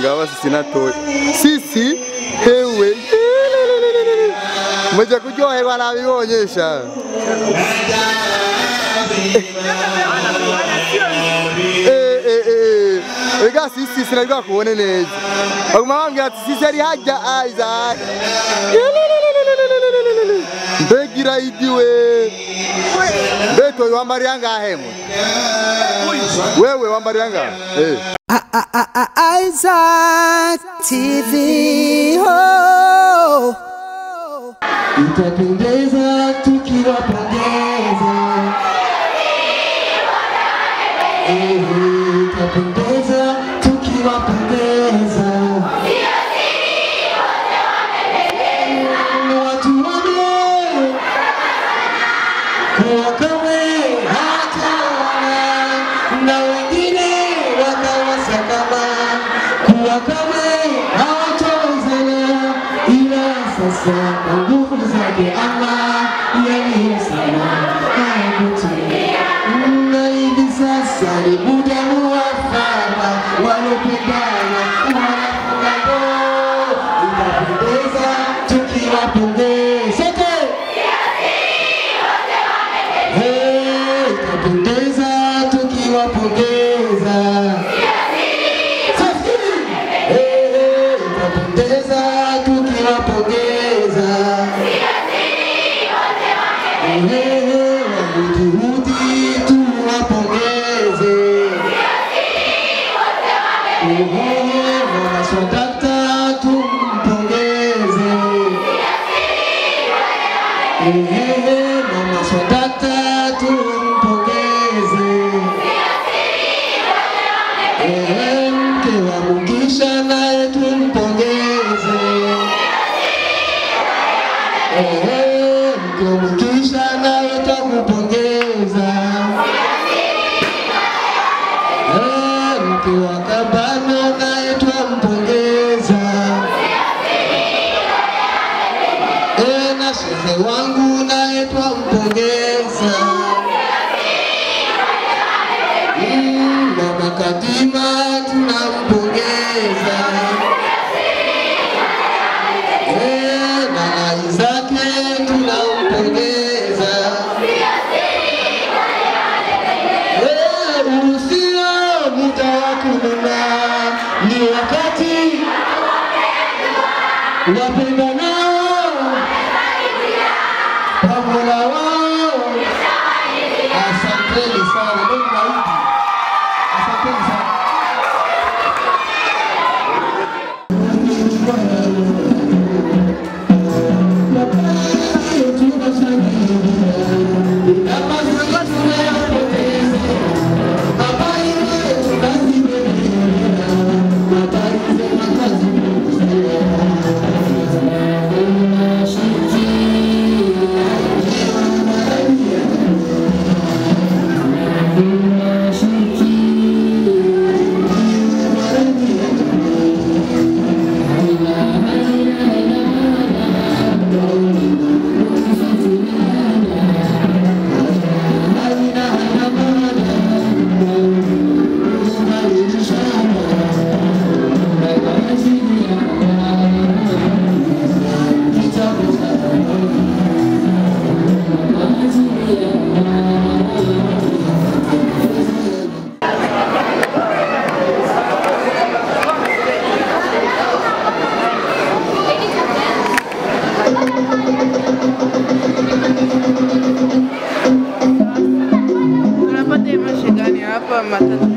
ngawa sisi natoya sisi hewe mweje kujoherwa nabionyesha eh, eh, eh, Ega sisi sinajua kuone neza. Aguma wambia ati sisi ari haja aiza. Begira idiwe. Beto wambari yanga ahemo. Wewe wambari yanga. Eh. Isaac TV oh. Tukiwa pamoja eh, tukiwa pamoja watu wame matando.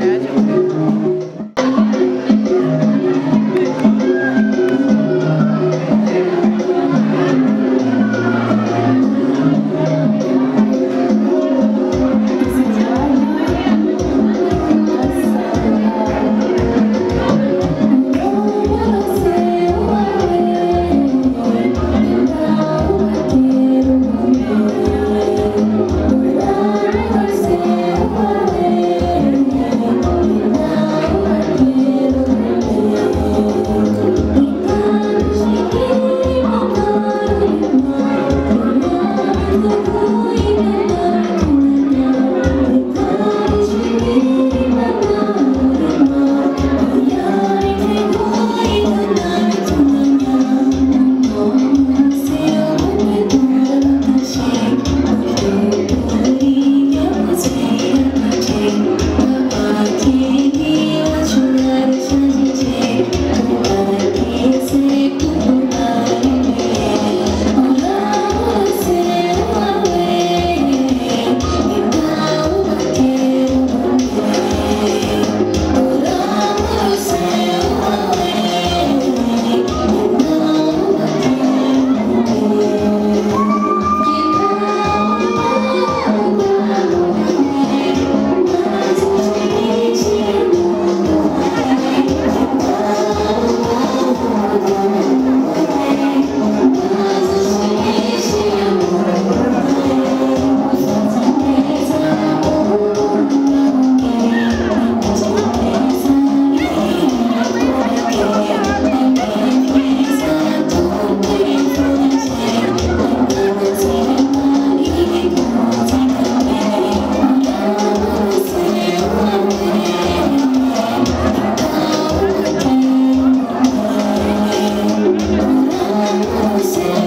você.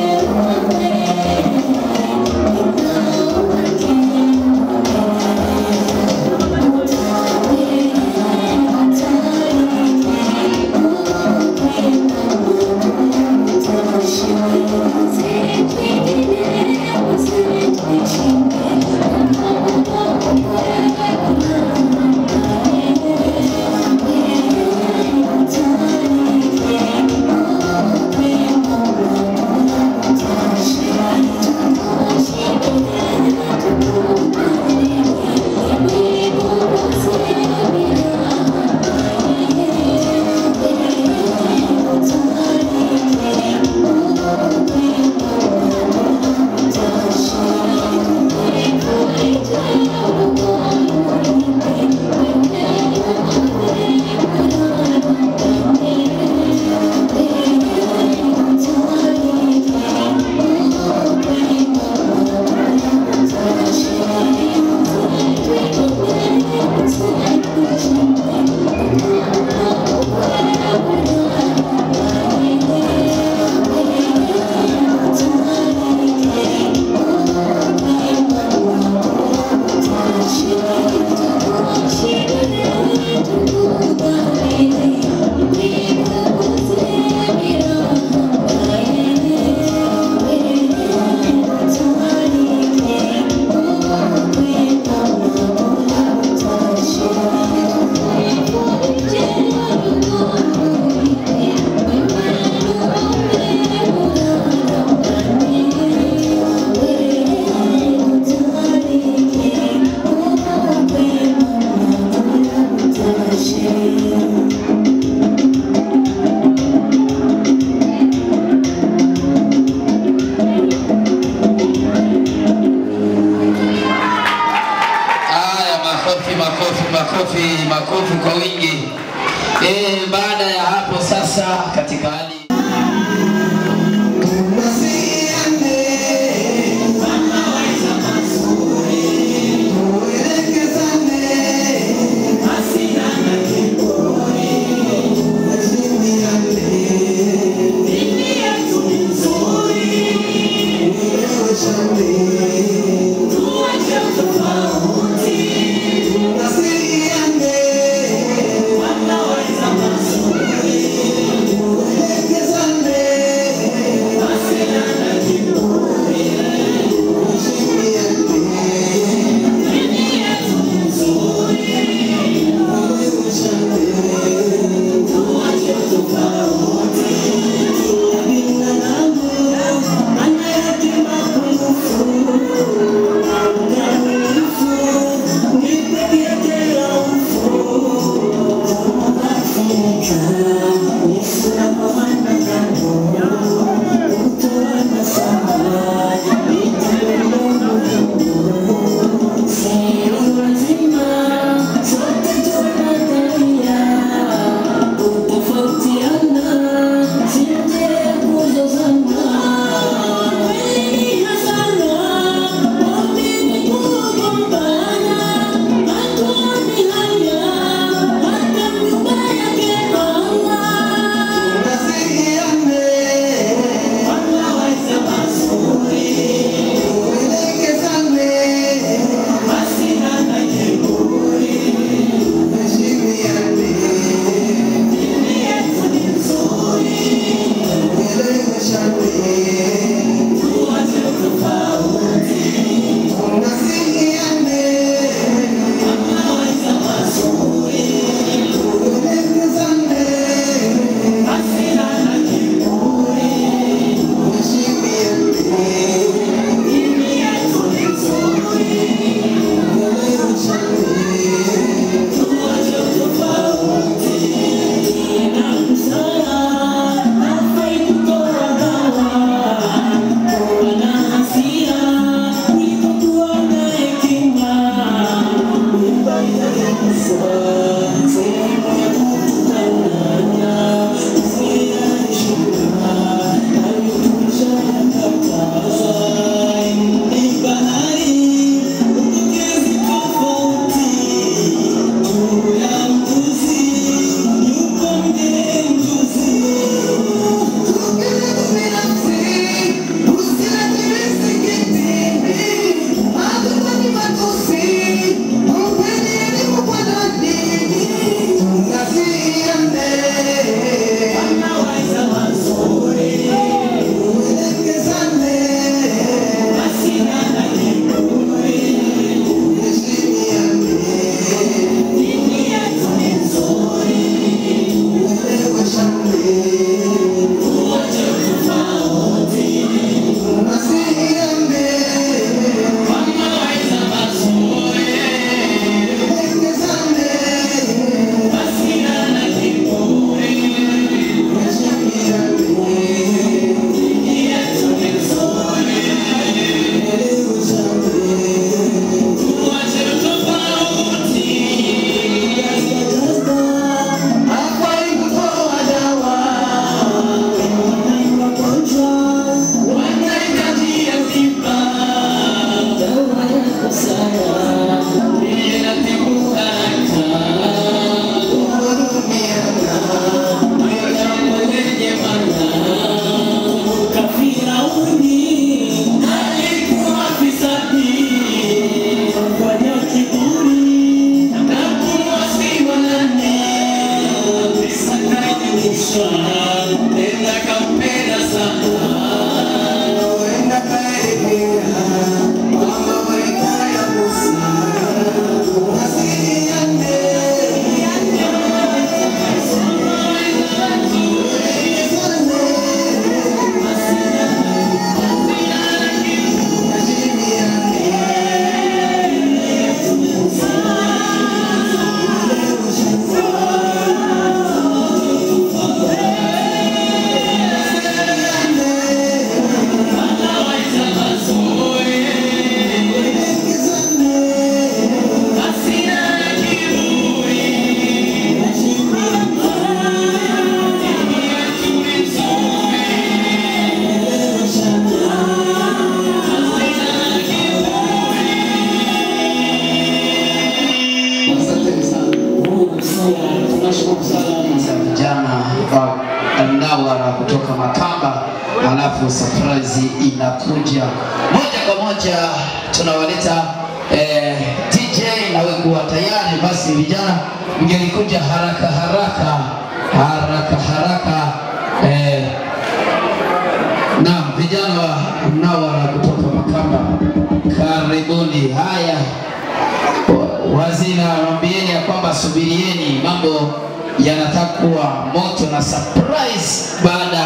Hapo sasa katika hali vijana wa mnawara kutoka Makamba, karibuni. Haya, wa- wazina mwambieni ya kwamba subirieni, mambo yanatakuwa kuwa moto na surprise baada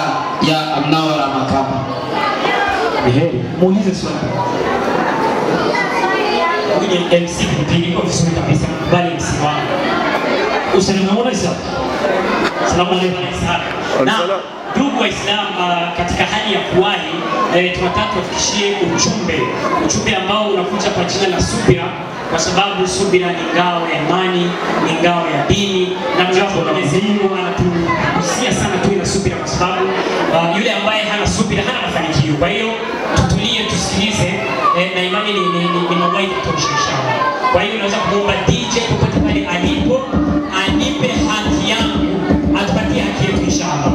ya mnawara Makamba. Ehe, muulize swali. kwenye MC kipindi iko vizuri kabisa, bali msimamo Islam. Salamu alaykum sana. Na ndugu Waislamu, uh, katika hali ya kuwahi eh, tunataka tuwafikishie ujumbe, ujumbe ambao unakuja kwa jina la subira, kwa sababu subira ni ngao ya imani, ni ngao ya dini, na Mwenyezi Mungu anatuhusia sana tuwe na subira, kwa sababu uh, yule ambaye hana subira hana mafanikio. Kwa hiyo tutulie, tusikilize eh, na imani ni, ni, ni, ni mawaidha tosha inshallah. Kwa hiyo unaweza kumwomba DJ popote pale alipo anipe haki yangu, atupatie haki yetu inshallah.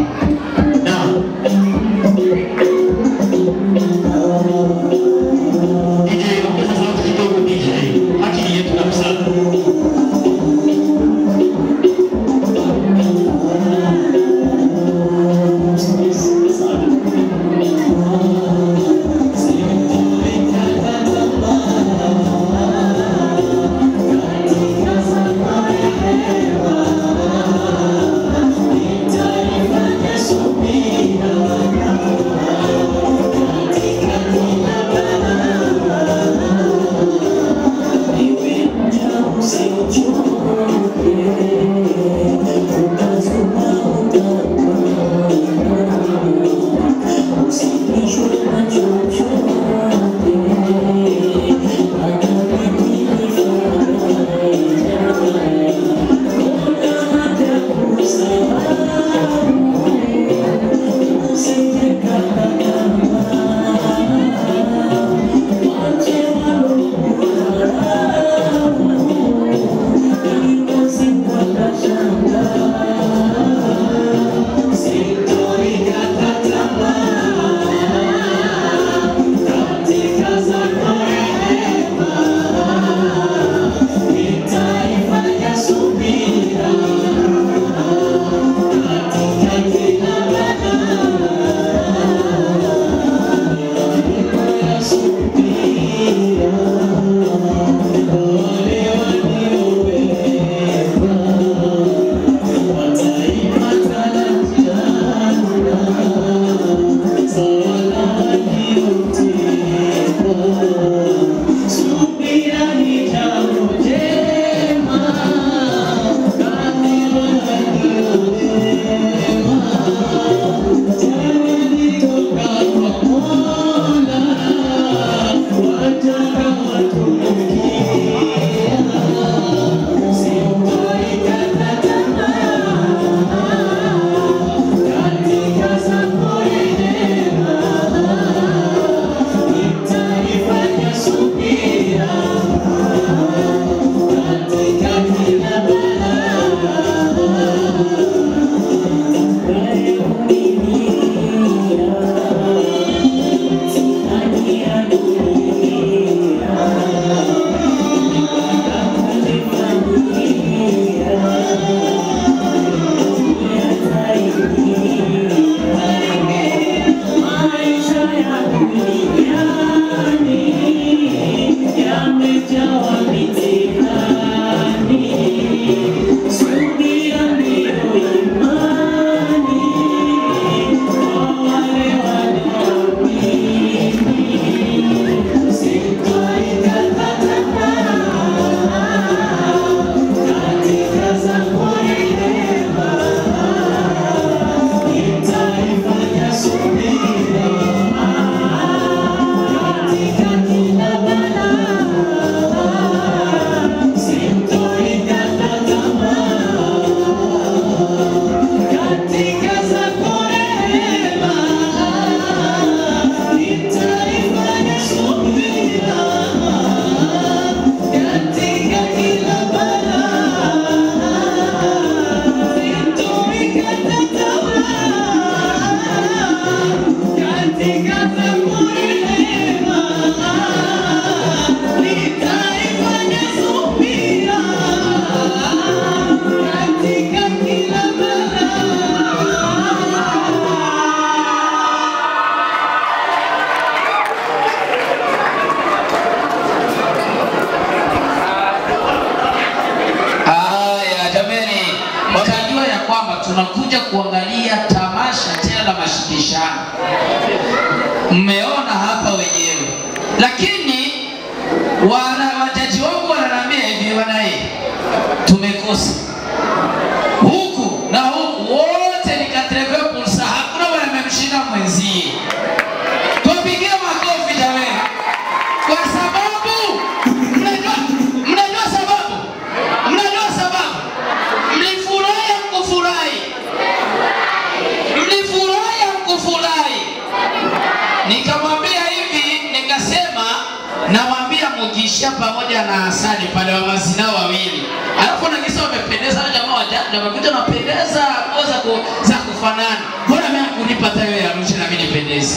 Pamoja na Hasani pale wa mazina wawili, alafu na kisa wamependeza na jamaa wajanja, wamekuja wanapendeza nguo za ku, za kufanana. Mbona mimi kunipa tayo ya Arusha na mimi nipendeze?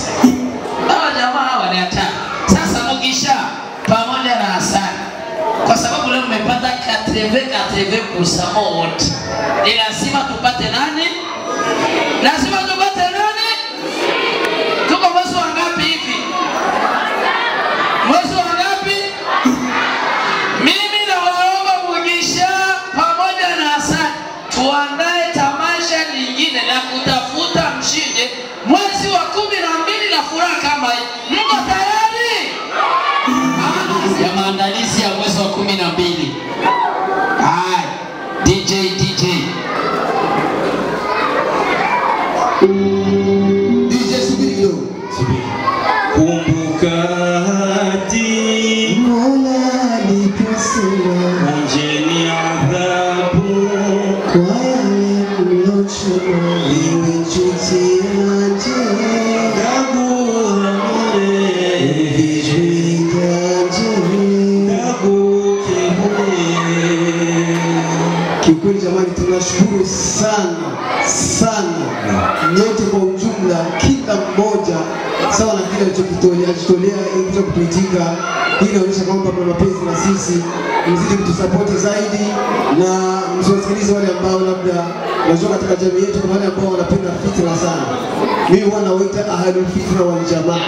Hawa jamaa hawa ni hatari. Sasa Mugisha pamoja na Hasani, kwa sababu leo mmepata katreve katreve kusamo wote, ni lazima tupate nani? Lazima jamani, tunashukuru sana sana nyote kwa ujumla, kila mmoja sawa na kile alichokitolea alijitolea ili kutuitika. Hii inaonyesha kwamba mna mapenzi na sisi, mzidi kutusapoti zaidi na msiwasikilize wale ambao labda unajua katika jamii yetu kuna wale ambao wanapenda fitna sana. Mimi huwa nawaita ahlul fitna wal jamaa.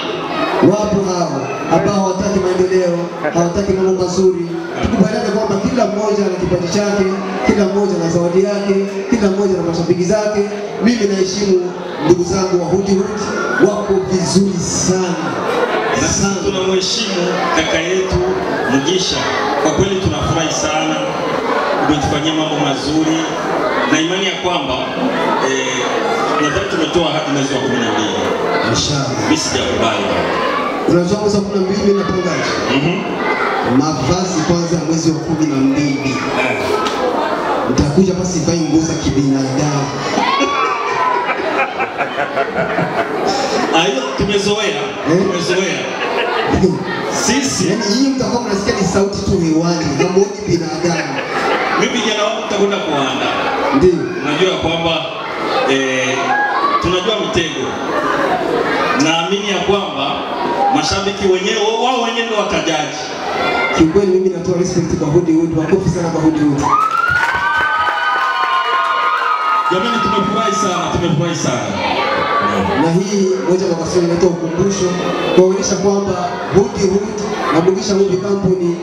Wapo hao ambao hawataki maendeleo, hawataki mambo mazuri. Tukubaliane kwamba kila mmoja ana kipaji chake, kila mmoja na zawadi yake, kila mmoja na mashabiki zake. Mimi naheshimu ndugu zangu wa Huti Huti, wako vizuri sana na sisi tunamheshimu kaka yetu Mugisha. Kwa kweli tunafurahi sana, umetufanyia mambo mazuri na imani ya kwamba eh, nadhani tumetoa hadi mwezi wa kumi na mbili. Mimi sijakubali Unajua mwezi wa kumi na mbili napangaje? Mavazi kwanza ya mwezi wa kumi na mbili nitakuja basi vai nguo za kibinadamu. Ayo, hiyo tumezoea, tumezoea sisi. Yani hii mtakuwa mnasikia ni sauti tu hewani, hamuoni binadamu. Mimi vijana wangu nitakwenda kuanda, Ndio. unajua kwamba eh, tunajua mitego. Naamini ya kwamba mashabiki wenyewe wao wenyewe ndio watajaji. Kiukweli mimi natoa respect kwa Hudi Hudi, makofi sana kwa Hudi Hudi. Jamani, tumefurahi sana, tumefurahi sana. Na hii moja kwa kasoro inaitwa ukumbusho kuonyesha kwamba Hudi Hudi na Mugisha Movie Company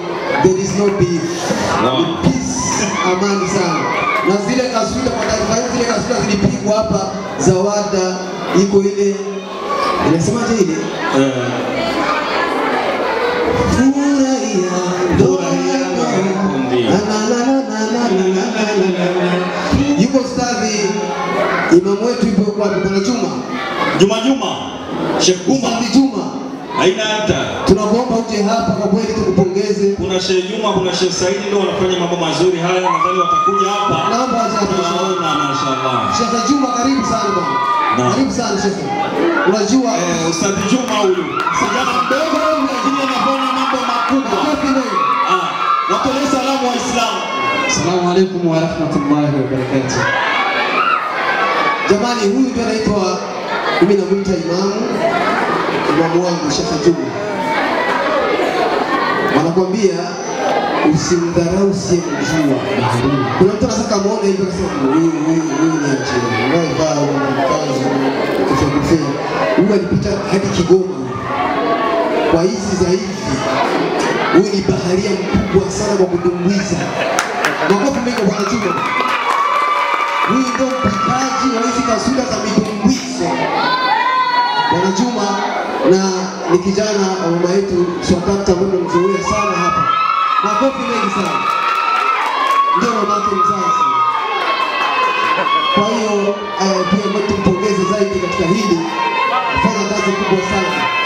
there is no beef. No. Peace, amani sana. Na zile taswira kwa taarifa hizi, zile taswira zilipigwa hapa Zawada iko ile inasemaje ile? Eh, Yuko stadi imamu wetu ipo kwa Bwana Juma. Juma Juma, Sheikh Juma Juma. haina hata. Tunakuomba uje hapa kwa kweli tukupongeze. Kuna Sheikh Juma, kuna Sheikh Saidi ndio wanafanya mambo mazuri haya, nadhani watakuja hapa. Naomba aje hapa. Tunaona mashallah. Sheikh Juma karibu sana bwana. Karibu sana Sheikh. Unajua Eh, Ustadhi Juma huyu Sijana mdogo Waislamu. Assalamu alaikum wa rahmatullahi wa barakatuh. Jamani, huyu ndio anaitwa mimi namwita imamu, imamu wangu Sheikh Juma. Wanakwambia usimdharau usiyemjua. Kuna mtu anataka muone hivyo akasema huyu huyu huyu ni ajira. Kanzu kofia kofia. Huyu alipita hadi Kigoma. Kwa hizi za hivi. Huyu ni baharia mkubwa sana kwa kutumbuiza. Makofi mengi kwa Juma. Huyu ndo mpikaji wa hizi taswira za midumbwiso. Bwana Juma na ni kijana wa mama yetu Swakata ambaye mzuri sana hapa. Makofi mengi sana. Ndio mamake mzazi. Kwa hiyo eh, pia mtu mpongeze zaidi katika hili. Fanya kazi kubwa sana.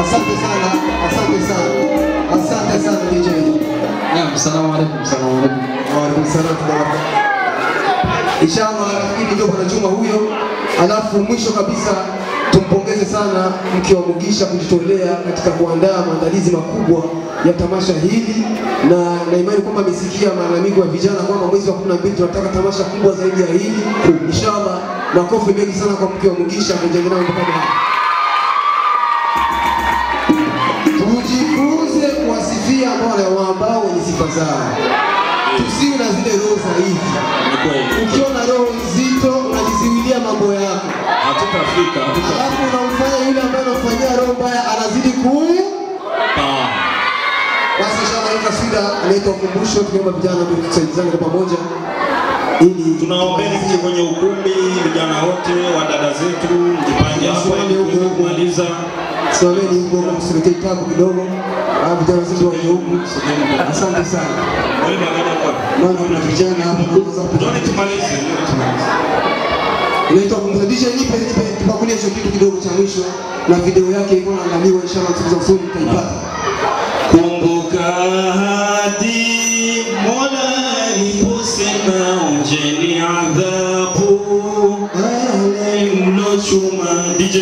Asante sana, asante sana, asante sana DJ. Naam, salamu alaykum, salamu alaykum. Wa alaykum salaam tabaraka. Inshallah nafikiri ndio bwana Juma huyo. Alafu mwisho kabisa tumpongeze sana mke wa Mugisha kujitolea katika kuandaa maandalizi makubwa ya tamasha hili, na na imani kwamba amesikia malalamiko ya vijana kwamba mwezi wa 12 tunataka tamasha kubwa zaidi ya hili. Inshallah, makofi mengi sana kwa mke wa Mugisha kujenga nao mpaka zao, tusiwe na zile roho za hivi. Ukiona roho nzito unajiziwilia mambo yako, Hatutafika, alafu unamfanya yule ambaye anamfanyia roho mbaya anazidi kuu. Basi inshallah hii taswira anaitwa ukumbusho, tukiomba vijana tusaidizane kwa pamoja ili Tunaombeni mje kwenye ukumbi, vijana wote wa dada zetu, mjipange hapo ili kumaliza. Simameni huko huko, msiletee tabu kidogo. alafu vijana zetu wa huku. Asante sana. Angalia kuna vijana tumalize, tumalize. Inaitwa kumzadisha, nipe nipe tupakulie hicho kitu kidogo cha mwisho, na video yake iko naandaliwa, inshallah siku za usoni utaipata. Kumbuka hadi Mola aliposema onjeni adhabu wale mlochuma. DJ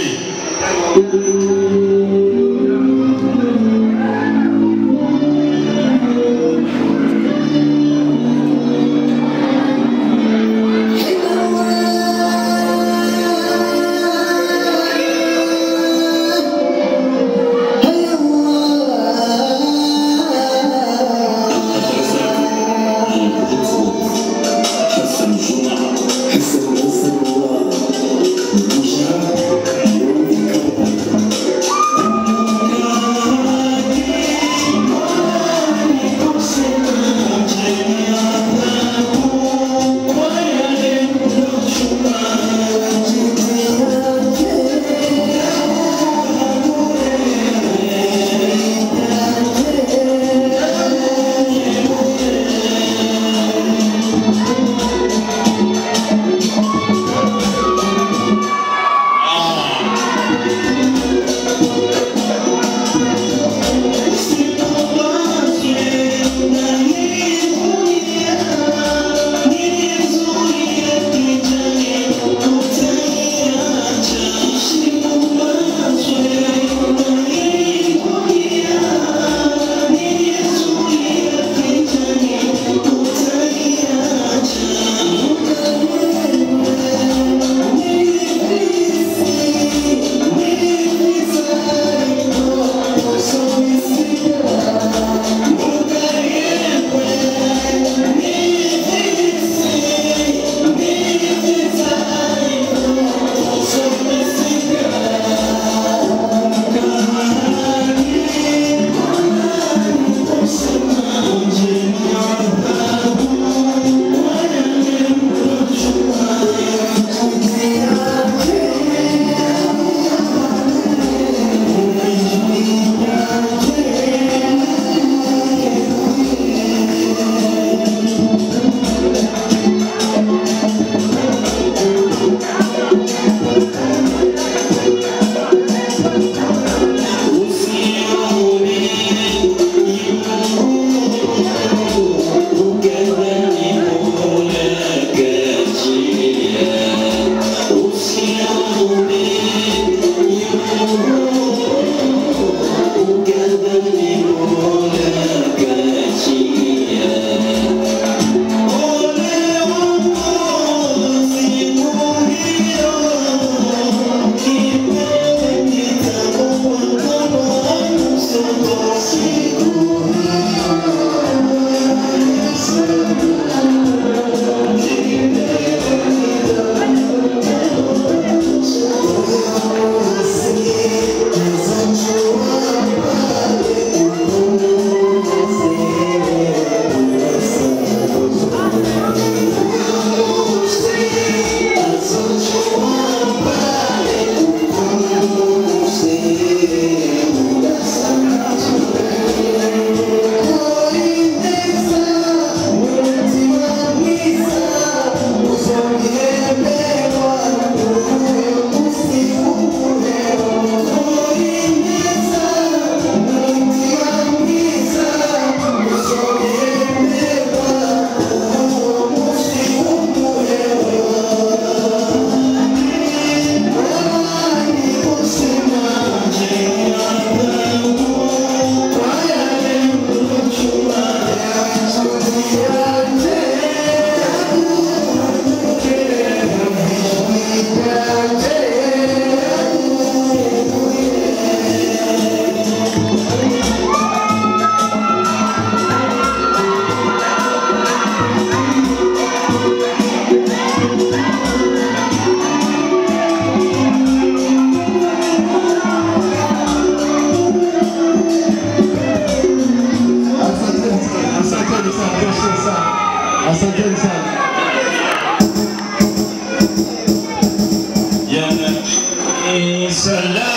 صلى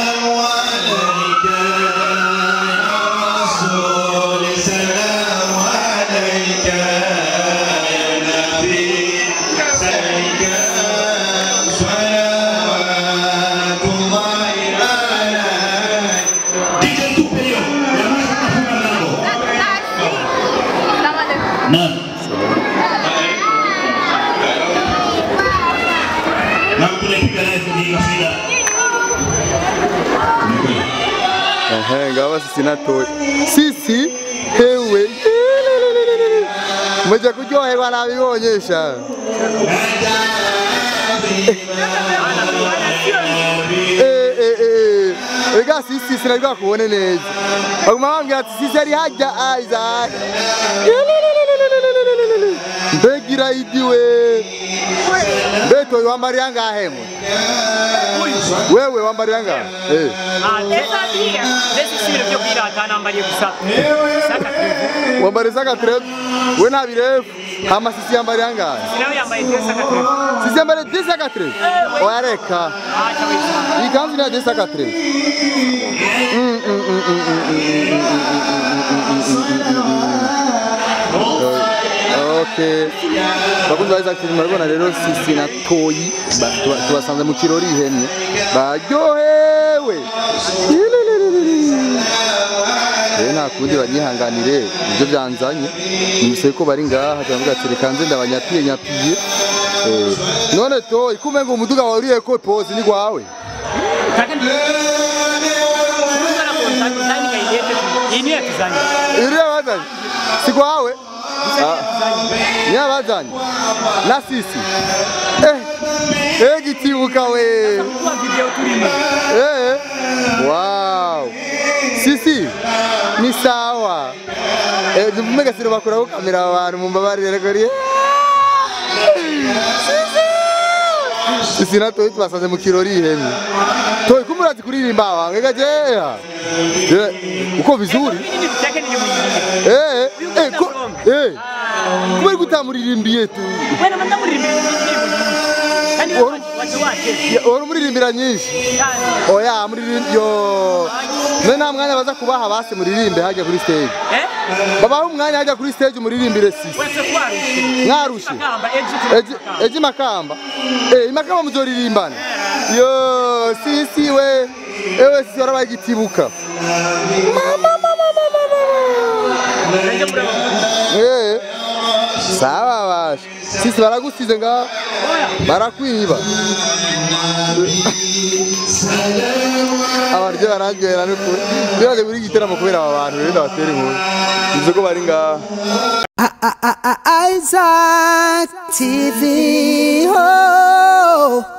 Ngawa sisi hewe. Mmoja kujoherwa na vionyesha. Eh eh eh. Ega sisi sinajua kuone neza. Baguma bambwira ati sisi ari hajya aiza Mbegira idiwe. Beto wambari ngahe? Wewe wambari Marianga. Eh. ibintu byo kwirata nambaye gusa saka tuvu wambare saka trefu. We nta birefu hama sisi yambare angahe nawe yambaye dress saka tuvu sisi yambare de saka trefu. Oya reka. Acha wewe iyi kanzu Mm mm saka trefu Okay. Bakunzi ba Isaac murabona rero sisi na Toyi ba- tuba- tubasanze mu kirori ihemye baryohewe rero nta kundi banyihanganire ibyo byanzanye numvise ko bari ngaha turavuga ati reka nze ndabanyapiye nyapiye Eh, none Toyi kumbe ngo umuduga wariye ko pose ni gwawe iriya bazanye si gwawe Ah. nyabazanye na sisi. Eh, eh, eee gitibuka we. Eh, eee wawu sisi ni sawa. Eee duvume gasiro bakuraho kamera aba bantu mu mbabarire rero sisi na toyi twasanze mu kirori ihemye toyi ko murazi kuririmba wange gajeya uko vizuri? Eh eh eh. kubera ko utamuririmbiye tu wenda uri umuririmbira nyinshi. Oya oh, yo. None nta mwanya baza kubaha base muririmbe hajya kuri stage. Babaha umwanya hajya kuri stage muririmbire si? Mwarushe. Eji makamba eji makamba. Eh, Muzoririmbana yo sisi we. Eh, Ewe sisi warabaye igitibuka mama mama mama eh. mama mama basha sisi baragusize nga barakwiba abaryo bararyohera n'ukuri biraze buri gitaramo kubera aba bantu rero ndabatera inkuru bivuze ko bari ngaha Isaac TV. Oh.